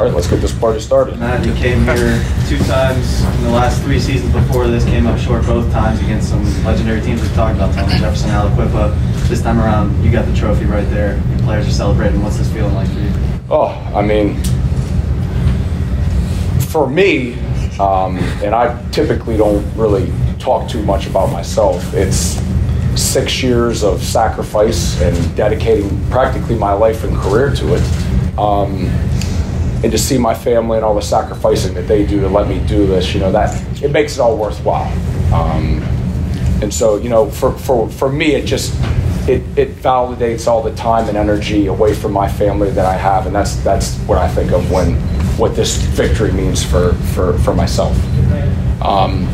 All right, let's get this party started. Matt, you came here two times in the last three seasons before this, came up short both times against some legendary teams we've talked about, Tony Jefferson, Aliquippa. This time around, you got the trophy right there. Your players are celebrating. What's this feeling like for you? Oh, I mean, for me, um, and I typically don't really talk too much about myself, it's six years of sacrifice and dedicating practically my life and career to it. Um, and to see my family and all the sacrificing that they do to let me do this, you know, that it makes it all worthwhile. Um, and so, you know, for, for, for me, it just, it, it validates all the time and energy away from my family that I have. And that's, that's what I think of when, what this victory means for, for, for myself. Um,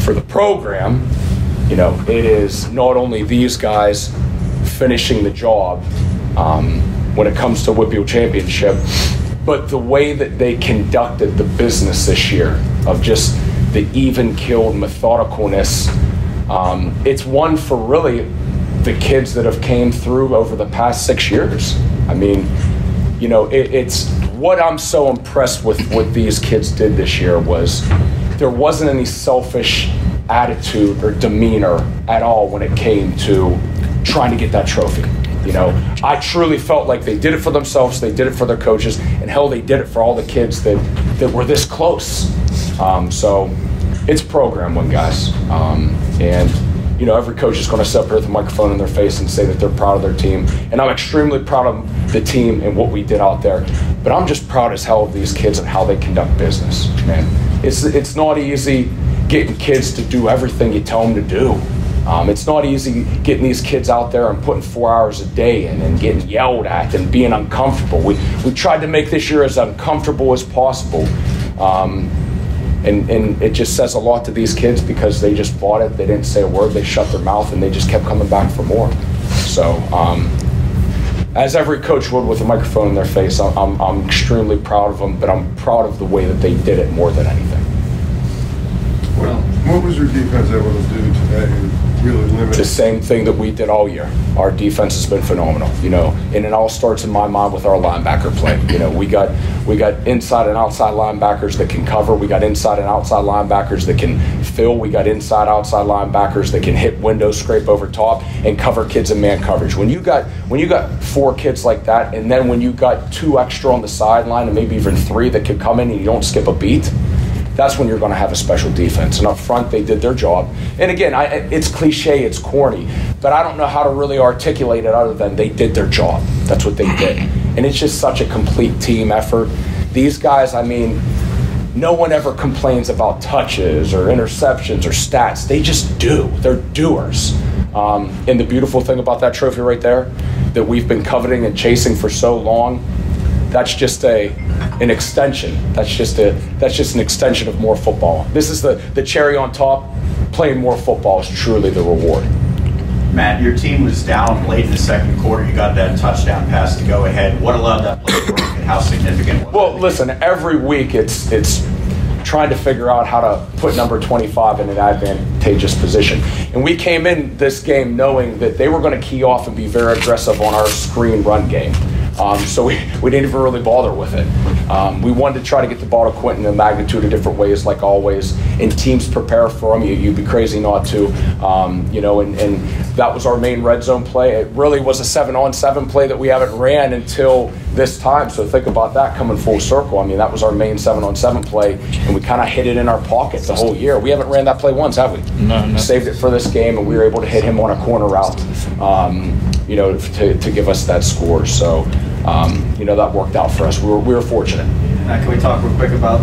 for the program, you know, it is not only these guys finishing the job um, when it comes to WPIAL Championship, but the way that they conducted the business this year of just the even killed methodicalness, um, it's one for really the kids that have came through over the past six years. I mean, you know, it, it's what I'm so impressed with what these kids did this year was there wasn't any selfish attitude or demeanor at all when it came to trying to get that trophy. You know, I truly felt like they did it for themselves, they did it for their coaches, and hell, they did it for all the kids that, that were this close. Um, so it's program one, guys. Um, and, you know, every coach is going to sit up here with a microphone in their face and say that they're proud of their team. And I'm extremely proud of the team and what we did out there. But I'm just proud as hell of these kids and how they conduct business, man. It's, it's not easy getting kids to do everything you tell them to do. Um, it's not easy getting these kids out there and putting four hours a day in and getting yelled at and being uncomfortable. We, we tried to make this year as uncomfortable as possible. Um, and, and it just says a lot to these kids because they just bought it. They didn't say a word. They shut their mouth and they just kept coming back for more. So, um, as every coach would with a microphone in their face, I'm, I'm, extremely proud of them, but I'm proud of the way that they did it more than anything. Well, what was your defense able to do today really limit? The same thing that we did all year. Our defense has been phenomenal, you know, and it all starts in my mind with our linebacker play. You know, we got we got inside and outside linebackers that can cover. We got inside and outside linebackers that can fill. We got inside outside linebackers that can hit windows, scrape over top, and cover kids in man coverage. When you got when you got four kids like that, and then when you got two extra on the sideline, and maybe even three that could come in and you don't skip a beat that's when you're going to have a special defense. And up front, they did their job. And again, I, it's cliche, it's corny, but I don't know how to really articulate it other than they did their job. That's what they did. And it's just such a complete team effort. These guys, I mean, no one ever complains about touches or interceptions or stats. They just do. They're doers. Um, and the beautiful thing about that trophy right there that we've been coveting and chasing for so long that's just a an extension. That's just a that's just an extension of more football. This is the the cherry on top. Playing more football is truly the reward. Matt, your team was down late in the second quarter. You got that touchdown pass to go ahead. What allowed that play to work, and how significant? Was well, listen. Every week, it's it's trying to figure out how to put number 25 in an advantageous position. And we came in this game knowing that they were going to key off and be very aggressive on our screen run game. Um, so we, we didn't even really bother with it. Um, we wanted to try to get the ball to Quinton in a magnitude of different ways, like always. And teams prepare for them. You, would be crazy not to. Um, you know, and, and that was our main red zone play. It really was a seven on seven play that we haven't ran until this time. So think about that coming full circle. I mean, that was our main seven on seven play, and we kind of hit it in our pocket the whole year. We haven't ran that play once, have we? No, no. Saved it for this game, and we were able to hit him on a corner route. Um, you know, to, to give us that score. So, um, you know, that worked out for us. We were, we were fortunate. Now, can we talk real quick about,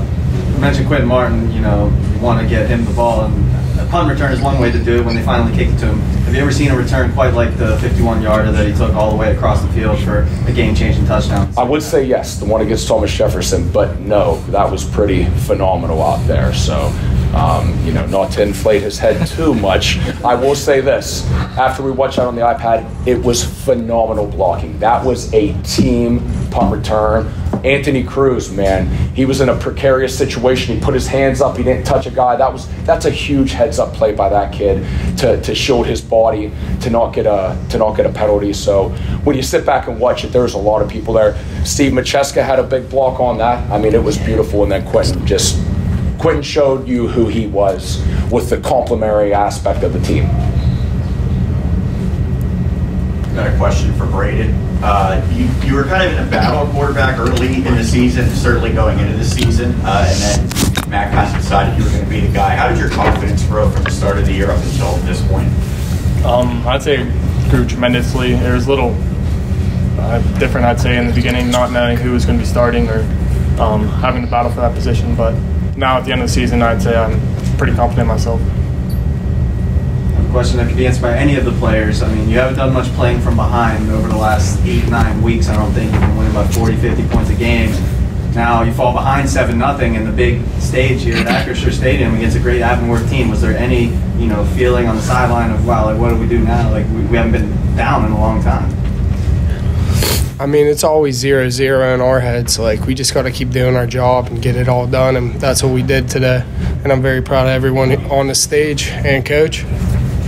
you mentioned Quinton Martin, you know, you want to get him the ball, and a punt return is one way to do it when they finally kick it to him. Have you ever seen a return quite like the 51 yarder that he took all the way across the field for a game changing touchdown? I would say yes, the one against Thomas Jefferson, but no, that was pretty phenomenal out there. So, um, you know, not to inflate his head too much, I will say this. After we watched that on the iPad, it was phenomenal blocking. That was a team punt return. Anthony Cruz, man, he was in a precarious situation. He put his hands up. He didn't touch a guy. That was that's a huge heads up play by that kid to, to shield his body to not get a to not get a penalty. So when you sit back and watch it, there's a lot of people there. Steve Macheska had a big block on that. I mean, it was beautiful. And then Quinton just Quinton showed you who he was with the complementary aspect of the team. Got a question for Braden. Uh, you, you were kind of in a battle quarterback early in the season, certainly going into the season, uh, and then Matt kind of decided you were going to be the guy. How did your confidence grow from the start of the year up until this point? Um, I'd say it grew tremendously. There was a little uh, different, I'd say, in the beginning, not knowing who was going to be starting or um, having to battle for that position. But now at the end of the season, I'd say I'm pretty confident in myself question that could be answered by any of the players. I mean, you haven't done much playing from behind over the last eight, nine weeks. I don't think you've been winning about 40, 50 points a game. Now you fall behind 7 nothing in the big stage here at Acrisure Stadium against a great Avonworth team. Was there any, you know, feeling on the sideline of, wow, like, what do we do now? Like, we, we haven't been down in a long time. I mean, it's always zero zero in our heads. Like we just got to keep doing our job and get it all done, and that's what we did today. And I'm very proud of everyone on the stage and coach.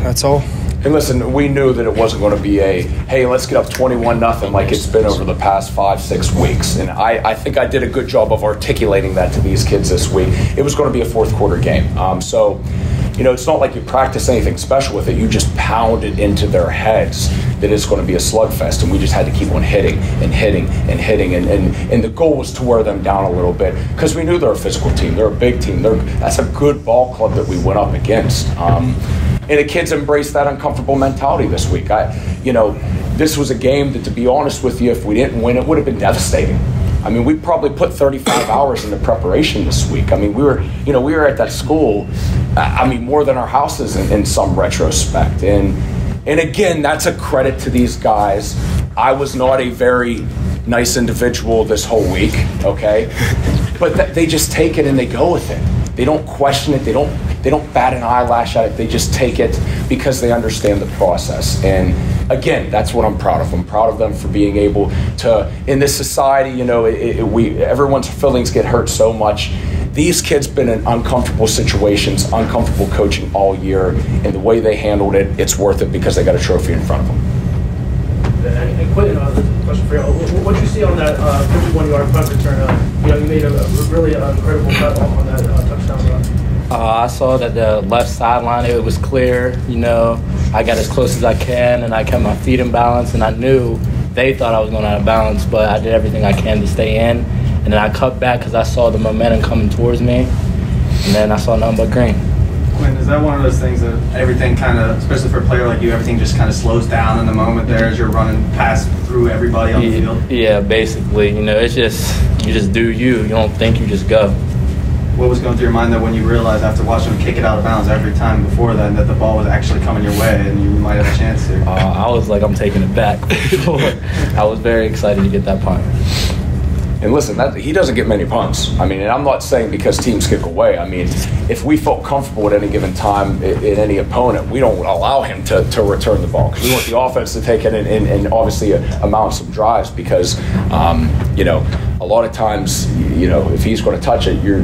That's all. And listen, we knew that it wasn't going to be a, hey, let's get up 21 nothing like it's been over the past five, six weeks. And I, I think I did a good job of articulating that to these kids this week. It was going to be a fourth quarter game. Um, so, you know, it's not like you practice anything special with it. You just pound it into their heads that it's going to be a slugfest. And we just had to keep on hitting and hitting and hitting. And, and, and the goal was to wear them down a little bit because we knew they're a physical team. They're a big team. They're, that's a good ball club that we went up against. Um, and the kids embraced that uncomfortable mentality this week. I, you know, this was a game that, to be honest with you, if we didn't win, it would have been devastating. I mean, we probably put 35 hours into preparation this week. I mean, we were, you know, we were at that school. Uh, I mean, more than our houses in, in some retrospect. And and again, that's a credit to these guys. I was not a very nice individual this whole week, okay? But th- they just take it and they go with it. They don't question it. They don't they don't bat an eyelash at it. They just take it because they understand the process. And again, that's what I'm proud of. I'm proud of them for being able to in this society. You know, it, it, we everyone's feelings get hurt so much. These kids been in uncomfortable situations, uncomfortable coaching all year, and the way they handled it, it's worth it because they got a trophy in front of them. And, and Quinton, uh, question for you. What you see on that uh, 51-yard punt return? Uh, you know, you made a, a really uh, incredible cut on that uh, touchdown. Uh, I saw that the left sideline it was clear. You know, I got as close as I can, and I kept my feet in balance. And I knew they thought I was going out of balance, but I did everything I can to stay in. And then I cut back because I saw the momentum coming towards me, and then I saw nothing but green. Quinn, is that one of those things that everything kind of, especially for a player like you, everything just kind of slows down in the moment there as you're running past through everybody on the field? Yeah, basically. You know, it's just you just do you. You don't think, you just go. What was going through your mind that when you realized after watching him kick it out of bounds every time before then that the ball was actually coming your way and you might have a chance to? Uh, I was like, I'm taking it back. I was very excited to get that punt. And listen, that, he doesn't get many punts. I mean, and I'm not saying because teams kick away. I mean, if we felt comfortable at any given time in, in any opponent, we don't allow him to, to return the ball because we want the offense to take it and, and, and obviously amount some drives because, um, you know, a lot of times, you know, if he's going to touch it, you're,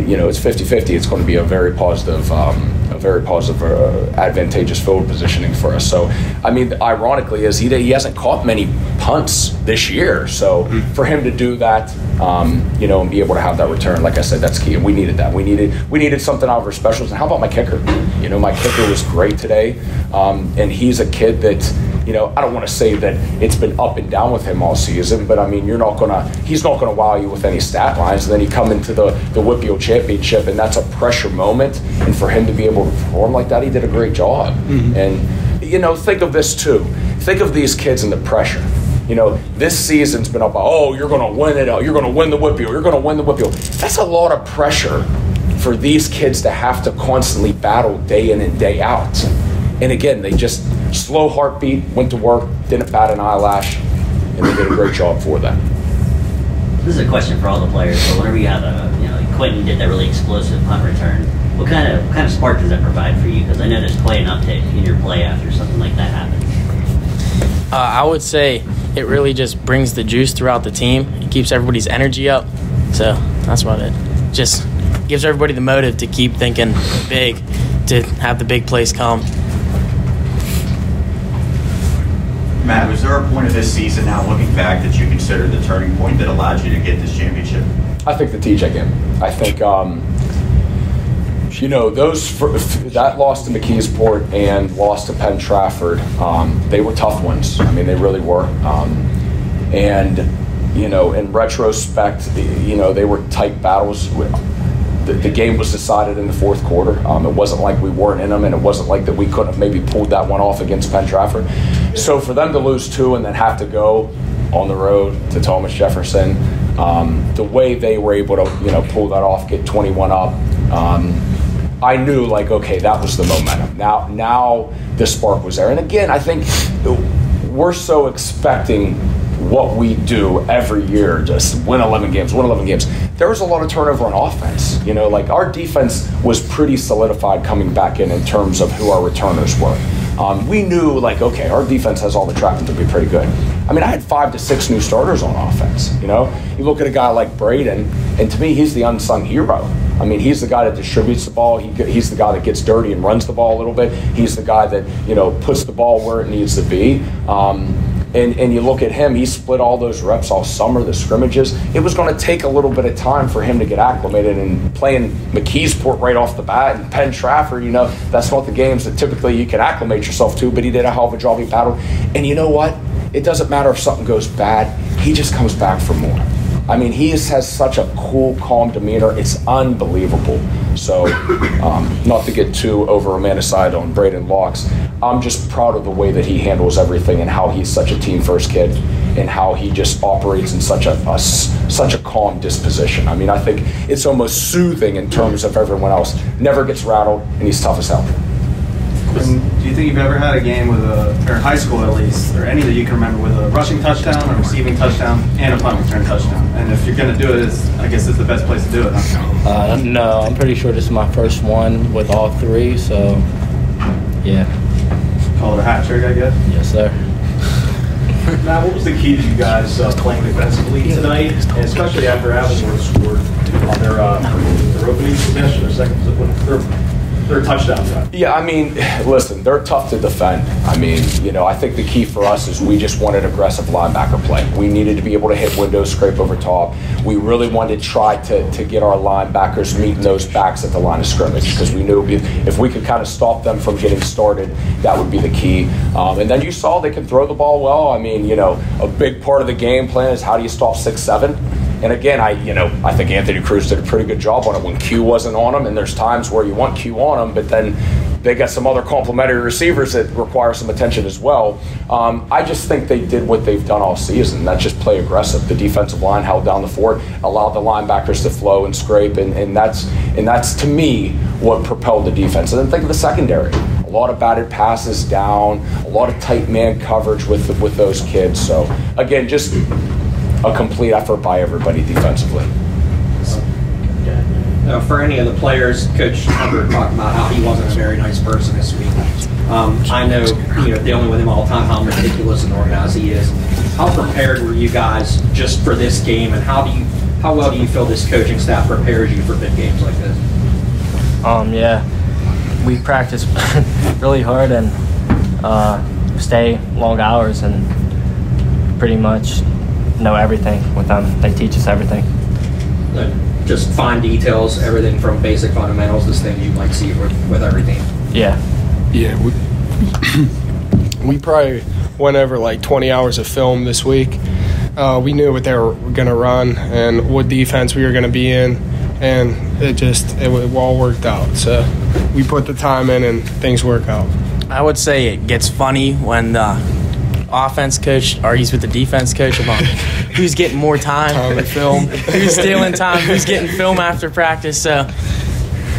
you know, it's 50 50. It's going to be a very positive. Um, a very positive, uh, advantageous field positioning for us. So, I mean, ironically, is he he hasn't caught many punts this year. So, mm-hmm. for him to do that, um, you know, and be able to have that return, like I said, that's key. And we needed that. We needed we needed something out of our specials. And how about my kicker? You know, my kicker was great today, um, and he's a kid that you know, I don't want to say that it's been up and down with him all season, but I mean, you're not gonna, he's not gonna wow you with any stat lines. And then you come into the the WPIAL championship, and that's a pressure moment. And for him to be able to perform like that, he did a great job. Mm-hmm. And you know, think of this too. Think of these kids and the pressure. You know, this season's been up. Oh, you're going to win it. You're going to win the WPIAL. You're going to win the WPIAL. That's a lot of pressure for these kids to have to constantly battle day in and day out. And again, they just slow heartbeat, went to work, didn't bat an eyelash, and they did a great job for that. This is a question for all the players. So whenever you have a, you know, like Quinton did that really explosive punt return. What kind of what kind of spark does that provide for you? Because I know there's play an uptick in your play after something like that happens. Uh, I would say it really just brings the juice throughout the team. It keeps everybody's energy up. So that's about it. Just gives everybody the motive to keep thinking big, to have the big plays come. Matt, was there a point of this season now looking back that you consider the turning point that allowed you to get this championship? I think the TJ game. I think, um, you know, those for, that loss to McKeesport and loss to Penn Trafford, um, they were tough ones. I mean, they really were. Um, and you know, in retrospect, you know, they were tight battles. The, the game was decided in the fourth quarter. Um, it wasn't like we weren't in them, and it wasn't like that we couldn't have maybe pulled that one off against Penn Trafford. So for them to lose two and then have to go on the road to Thomas Jefferson, um, the way they were able to, you know, pull that off, get 21 up. Um, I knew like okay that was the momentum. Now now the spark was there. And again, I think we're so expecting what we do every year, just win 11 games, win 11 games. There was a lot of turnover on offense. You know, like our defense was pretty solidified coming back in in terms of who our returners were. Um, we knew, like, okay, our defense has all the trappings to be pretty good. I mean, I had five to six new starters on offense. You know, you look at a guy like Braden, and to me, he's the unsung hero. I mean, he's the guy that distributes the ball. He, he's the guy that gets dirty and runs the ball a little bit. He's the guy that you know puts the ball where it needs to be. Um, and, and you look at him, he split all those reps all summer, the scrimmages. It was going to take a little bit of time for him to get acclimated and playing McKeesport right off the bat and Penn Trafford, you know, that's not the games that typically you can acclimate yourself to, but he did a hell of a job. He battled. And you know what? It doesn't matter if something goes bad, he just comes back for more. I mean, he has such a cool, calm demeanor. It's unbelievable. So, um, not to get too over romanticized on Braden Laux, I'm just proud of the way that he handles everything and how he's such a team first kid and how he just operates in such a, a such a calm disposition. I mean, I think it's almost soothing in terms of everyone else. Never gets rattled, and he's tough as hell. And do you think you've ever had a game with a, or in high school at least, or any that you can remember with a rushing touchdown, a receiving touchdown, and a punt return touchdown? And if you're going to do it, it's, I guess it's the best place to do it. Huh? Uh, no, I'm pretty sure this is my first one with all three, so yeah. Call it a hat trick, I guess. Yes, sir. Matt, what was the key to you guys uh, playing defensively tonight, and especially after Avonworth scored on their, uh, their opening possession or second, their, their touchdown drive? Yeah, I mean, listen, they're tough to defend. I mean, you know, I think the key for us is we just wanted aggressive linebacker play. We needed to be able to hit windows, scrape over top. We really wanted to try to, to get our linebackers meeting those backs at the line of scrimmage because we knew if we could kind of stop them from getting started, that would be the key. Um, and then you saw they can throw the ball well. I mean, you know, a big part of the game plan is how do you stop six seven. And again, I you know I think Anthony Cruz did a pretty good job on it when Q wasn't on him. And there's times where you want Q on him, but then they got some other complementary receivers that require some attention as well. Um, I just think they did what they've done all season. That's just play aggressive. The defensive line held down the fort, allowed the linebackers to flow and scrape, and, and that's and that's to me what propelled the defense. And then think of the secondary. A lot of batted passes down, a lot of tight man coverage with with those kids. So again, just a complete effort by everybody defensively. Uh, for any of the players, Coach Humbert talked about how he wasn't a very nice person this week. Um, I know, you know, dealing with him all the time, how meticulous and organized he is. How prepared were you guys just for this game, and how do you, how well do you feel this coaching staff prepares you for big games like this? Um, yeah, we practice really hard and uh, stay long hours and pretty much know everything with them. They teach us everything. Uh, just fine details, everything from basic fundamentals, this thing you might see with, with every team. Yeah. Yeah, we, we probably went over like 20 hours of film this week. Uh, we knew what they were going to run and what defense we were going to be in, and it just it, it all worked out. So we put the time in, and things work out. I would say it gets funny when the offense coach argues with the defense coach about who's getting more time, Time to film. who's stealing time, who's getting film after practice. So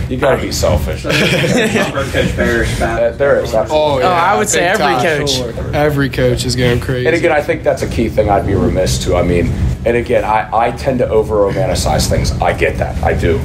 You got to be selfish. Hubbard, Coach Parrish, Pat. there is absolutely. Oh, I would say every time. coach. Every coach is going crazy. And again, I think that's a key thing I'd be remiss to. I mean, and again, I, I tend to over romanticize things. I get that. I do.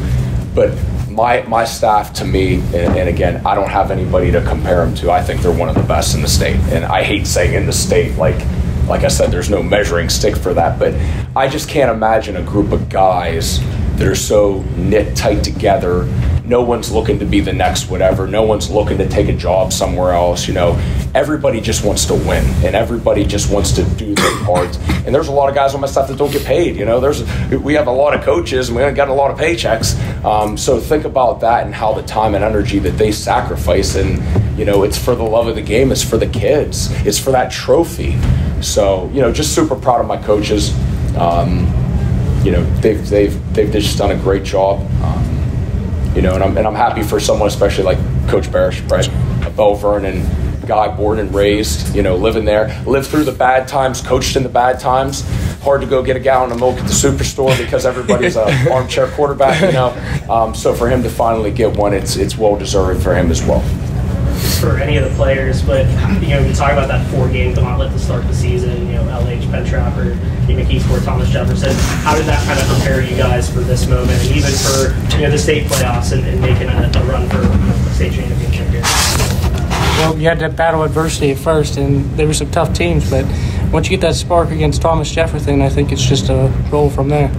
But my, my staff, to me, and, and again, I don't have anybody to compare them to. I think they're one of the best in the state. And I hate saying in the state, like, like I said, there's no measuring stick for that. But I just can't imagine a group of guys that are so knit tight together. No one's looking to be the next whatever. No one's looking to take a job somewhere else. You know, everybody just wants to win, and everybody just wants to do their part. And there's a lot of guys on my staff that don't get paid. You know, there's we have a lot of coaches, and we don't get a lot of paychecks. Um, so think about that and how the time and energy that they sacrifice, and you know, it's for the love of the game. It's for the kids. It's for that trophy. So you know, just super proud of my coaches. Um, you know, they've they've they've just done a great job. Um, you know, and I'm and I'm happy for someone, especially like Coach Barish, right? A Belle Vernon guy, born and raised. You know, living there, lived through the bad times, coached in the bad times. Hard to go get a gallon of milk at the superstore because everybody's an armchair quarterback. You know, um, so for him to finally get one, it's it's well deserved for him as well for any of the players, but you know, we talk about that four-game gauntlet to start the season. You know, LH, Penn Trafford, McKeesport, Thomas Jefferson. How did that kind of prepare you guys for this moment, and even for you know the state playoffs and, and making a, a, run for the state championship here? Well, you had to battle adversity at first, and there were some tough teams, but once you get that spark against Thomas Jefferson, I think it's just a roll from there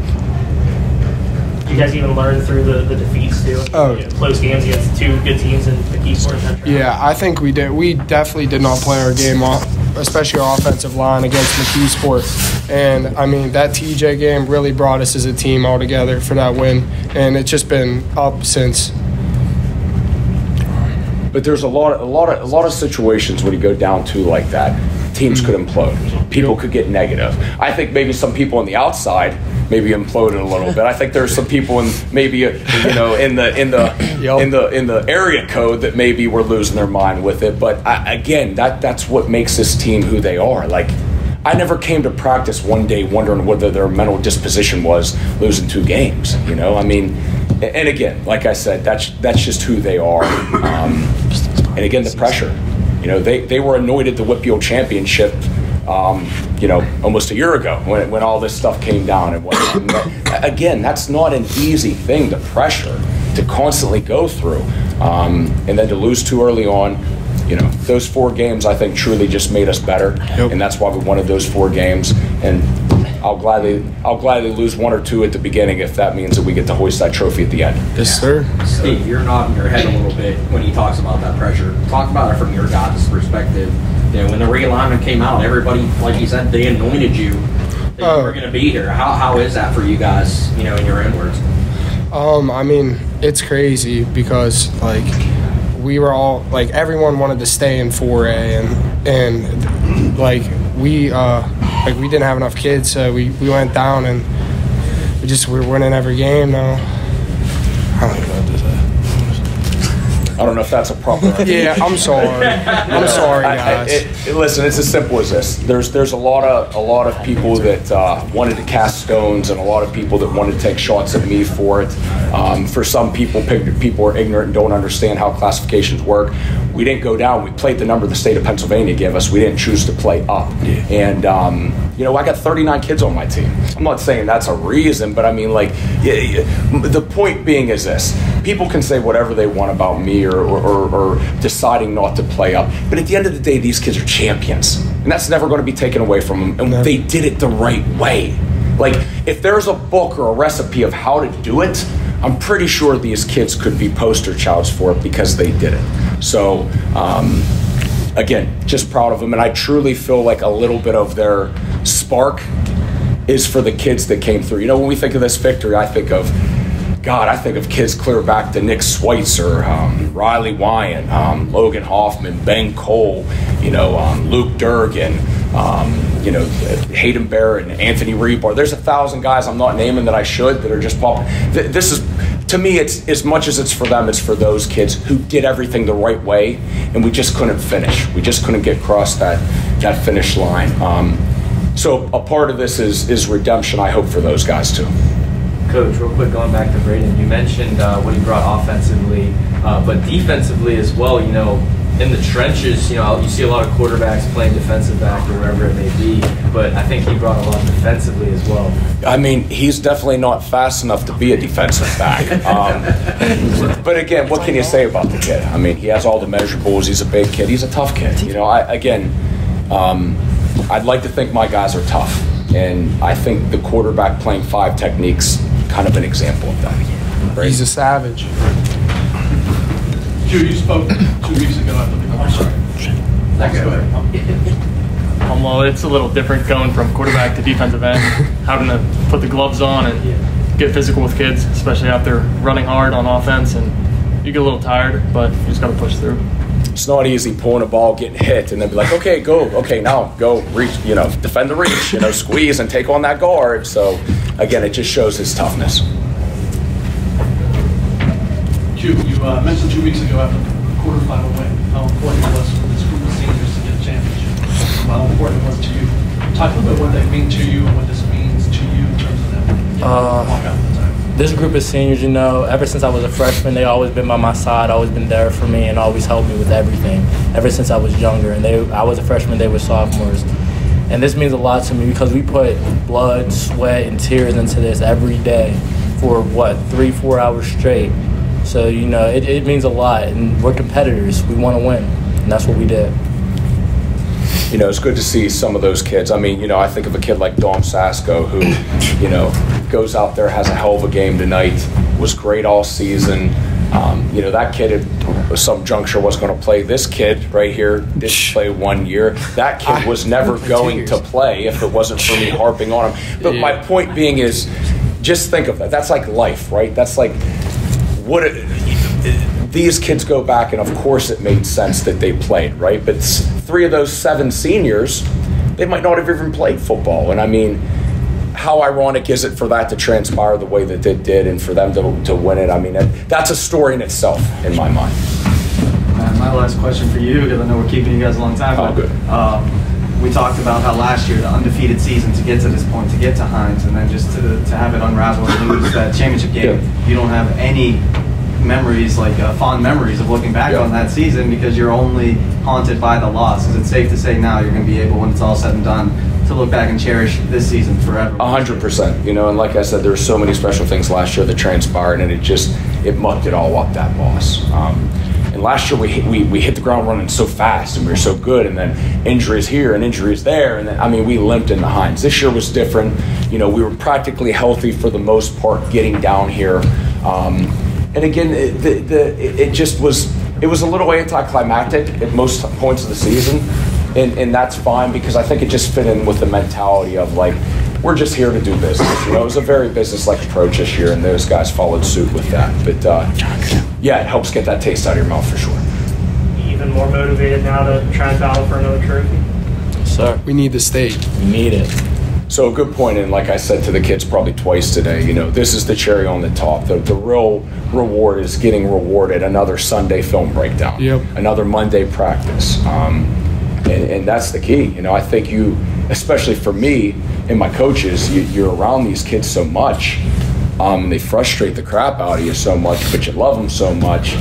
you guys even learn through the, the defeats too? Oh, you know, close games against two good teams in the key sport. Yeah, I think we did. We definitely did not play our game off, especially our offensive line against McKeesport. And I mean, that TJ game really brought us as a team all together for that win, and it's just been up since. But there's a lot, of, a lot of, a lot of situations when you go down to like that, teams could mm. implode. People could get negative. I think maybe some people on the outside maybe imploded a little bit. I think there's some people in maybe you know in the in the yep. in the in the area code that maybe were losing their mind with it. But I, again, that that's what makes this team who they are. Like I never came to practice one day wondering whether their mental disposition was losing two games. You know, I mean, and again, like I said, that's that's just who they are. Um, and again, the pressure. You know, they, they were anointed the WPIAL championship um, you know, almost a year ago when, when all this stuff came down. And whatnot. again, that's not an easy thing to pressure to constantly go through, um, and then to lose too early on. You know, those four games I think truly just made us better, yep. and that's why we wanted those four games. And I'll gladly I'll gladly lose one or two at the beginning if that means that we get to hoist that trophy at the end. Yes, sir. Steve, you're nodding your head a little bit when he talks about that pressure. Talk about it from your guys' perspective you know, when the realignment came out, everybody, like you said, they anointed you that you were oh. going to be here. How, how is that for you guys, you know, in your own words? Um, I mean, it's crazy because, like, we were all, like, everyone wanted to stay in 4A, and, and like, we, uh, like, we didn't have enough kids, so we, we went down and we just, we were winning every game now. I don't know what to say. I don't know if that's a proper. yeah, I'm sorry. I'm sorry, guys. I, it, it, listen, it's as simple as this. There's there's a lot of a lot of people that uh, wanted to cast stones, and a lot of people that wanted to take shots at me for it. Um, for some people, people are ignorant and don't understand how classifications work. We didn't go down. We played the number the state of Pennsylvania gave us. We didn't choose to play up. And um, you know, I got 39 kids on my team. I'm not saying that's a reason, but I mean, like, yeah, yeah, the point being is this: people can say whatever they want about me or, or, or, deciding not to play up. But at the end of the day, these kids are champions. And that's never going to be taken away from them. And no. they did it the right way. Like, if there's a book or a recipe of how to do it, I'm pretty sure these kids could be poster childs for it because they did it. So, um, again, just proud of them. And I truly feel like a little bit of their spark is for the kids that came through. You know, when we think of this victory, I think of God, I think of kids clear back to Nick Schweitzer, um, Riley Wyant, um, Logan Hoffman, Ben Cole, you know, um, Luke Durgan, um, you know, Hayden Barrett, and Anthony Rebar. There's a thousand guys I'm not naming that I should that are just popping. This is, to me, it's as much as it's for them, it's for those kids who did everything the right way, and we just couldn't finish. We just couldn't get across that that finish line. Um, so a part of this is is redemption. I hope for those guys too. Coach, real quick, going back to Braden, you mentioned uh, what he brought offensively, uh, but defensively as well. You know, in the trenches, you know, you see a lot of quarterbacks playing defensive back or wherever it may be, but I think he brought a lot defensively as well. I mean, he's definitely not fast enough to be a defensive back. Um, but again, what can you say about the kid? I mean, he has all the measurables. He's a big kid. He's a tough kid. You know, I, again. Um, I'd like to think my guys are tough, and I think the quarterback playing five techniques kind of an example of that. Right? He's a savage. Q, you spoke two weeks ago after the, I'm sorry. Thanks, go ahead. Um, well, it's a little different going from quarterback to defensive end, having to put the gloves on and get physical with kids, especially after running hard on offense. And you get a little tired, but you just got to push through. It's not easy pulling a ball, getting hit, and then be like, okay, go, okay, now go, reach, you know, defend the reach, you know, squeeze and take on that guard. So, again, it just shows his toughness. You uh, mentioned two weeks ago after the quarterfinal win how important it was for this group of seniors to get a championship. How important it was to you. Talk a little bit what they mean to you and what this means to you in terms of getting Uh, walk time. this group of seniors, you know, ever since I was a freshman, they always been by my side, always been there for me, and always helped me with everything. Ever since I was younger, and they, I was a freshman, they were sophomores, and this means a lot to me because we put blood, sweat, and tears into this every day for what three, four hours straight. So you know, it, it means a lot, and we're competitors. We want to win, and that's what we did. you know, it's good to see some of those kids. I mean, you know, I think of a kid like Dom Sasko who, you know, goes out there, has a hell of a game tonight, was great all season. Um, you know, that kid at some juncture was going to play. This kid right here did play one year. That kid was never going to play if it wasn't for me harping on him. But my point being is, just think of that. That's like life, right? That's like what it, these kids go back, and of course it made sense that they played, right? But three of those seven seniors, they might not have even played football. And I mean, how ironic is it for that to transpire the way that it did and for them to, to win it? I mean, that, that's a story in itself, in my mind. Uh, my last question for you, because I know we're keeping you guys a long time. Oh, but, good. Um, we talked about how last year, the undefeated season, to get to this point, to get to Heinz, and then just to, to have it unravel and lose that championship game, you don't have any memories, like uh, fond memories of looking back Yeah. on that season because you're only haunted by the loss. Is it safe to say now you're going to be able, when it's all said and done, to look back and cherish this season forever? A hundred percent. You know, and like I said, there were so many special things last year that transpired, and it just it mucked it all up that loss. Um, last year we hit, we we hit the ground running so fast, and we were so good, and then injuries here and injuries there, and then I mean we limped in the Heinz. This year was different. You know, we were practically healthy for the most part getting down here. Um, and again, it, the, the, it just was it was a little anticlimactic at most points of the season, and, and that's fine because I think it just fit in with the mentality of like we're just here to do business. You know, it was a very business-like approach this year, and those guys followed suit with that. But uh, yeah, it helps get that taste out of your mouth for sure. Even more motivated now to try and battle for another trophy. Sir, We need the state. we need it. So a good point, and like I said to the kids probably twice today, you know, this is the cherry on the top. The, the real reward is getting rewarded another Sunday film breakdown, Yep. another Monday practice, um, and, and that's the key. You know, I think you, especially for me and my coaches, you, you're around these kids so much, um, and they frustrate the crap out of you so much, but you love them so much.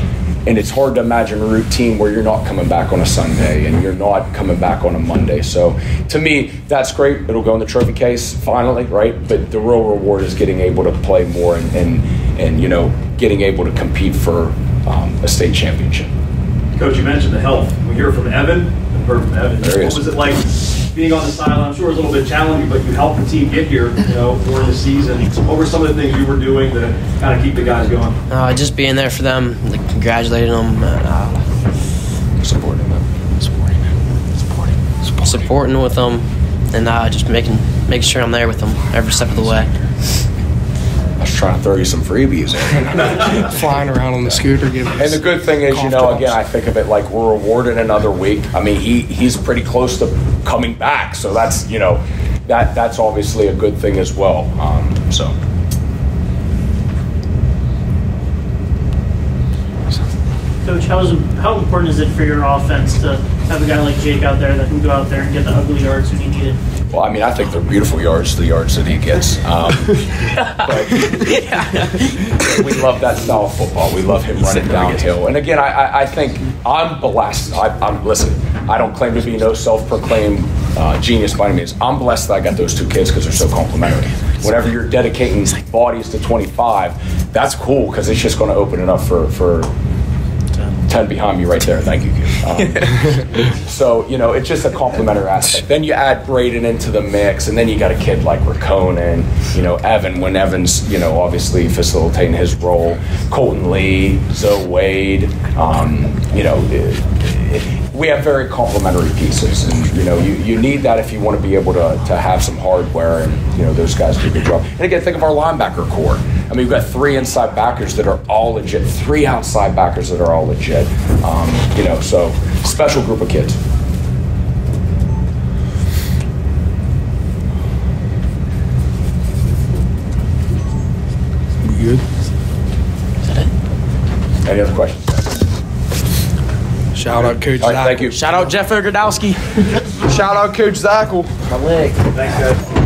And it's hard to imagine a routine where you're not coming back on a Sunday and you're not coming back on a Monday. So to me, that's great. It'll go in the trophy case finally, right? But the real reward is getting able to play more and, and, and you know, getting able to compete for um, a state championship. Coach, you mentioned the health. We hear from Evan, heard from Evan. There he What was it like being on the sideline? I'm sure it was a little bit challenging, but you helped the team get here, you know, during the season. What were some of the things you were doing to kind of keep the guys going? Uh, just being there for them, like, congratulating them, and, uh, Supporting them. Supporting them. Supporting. supporting with them, and uh, just making making sure I'm there with them every step of the way. I was trying to throw you some freebies. Flying around on the scooter, giving And the good thing is, you know, again, I think of it like we're rewarded another week. I mean, he he's pretty close to coming back, so that's you know, that that's obviously a good thing as well. Um, so. Coach, how, is, how important is it for your offense to have a guy like Jake out there that can go out there and get the ugly yards when you need it? Well, I mean, I think they're beautiful yards, the yards that he gets. Um, but we love that style of football. We love him running downhill. And again, I, I, I think I'm blessed. I, I'm listen. I don't claim to be no self-proclaimed uh, genius by any means. I'm blessed that I got those two kids because they're so complimentary. Whenever you're dedicating bodies to 25, that's cool because it's just going to open it up for for 10 behind me right there. Thank you, Um, so, you know, it's just a complementary aspect. Then you add Braden into the mix, and then you got a kid like Rukonen, you know, Evan, when Evan's, you know, obviously facilitating his role, Colton Lee, Zoe Wade, um, you know, it- it- we have very complementary pieces, and you know, you, you need that if you want to be able to, to have some hardware, and you know, those guys do a good job. And again, think of our linebacker core. I mean, we've got three inside backers that are all legit, three outside backers that are all legit. Um, you know, so special group of kids. We good? Is that it? Any other questions? Shout out Coach All right, Zach. thank you. Shout out Jeff Ogrodowski. Shout out Coach Zackel. My leg. Thanks, guys.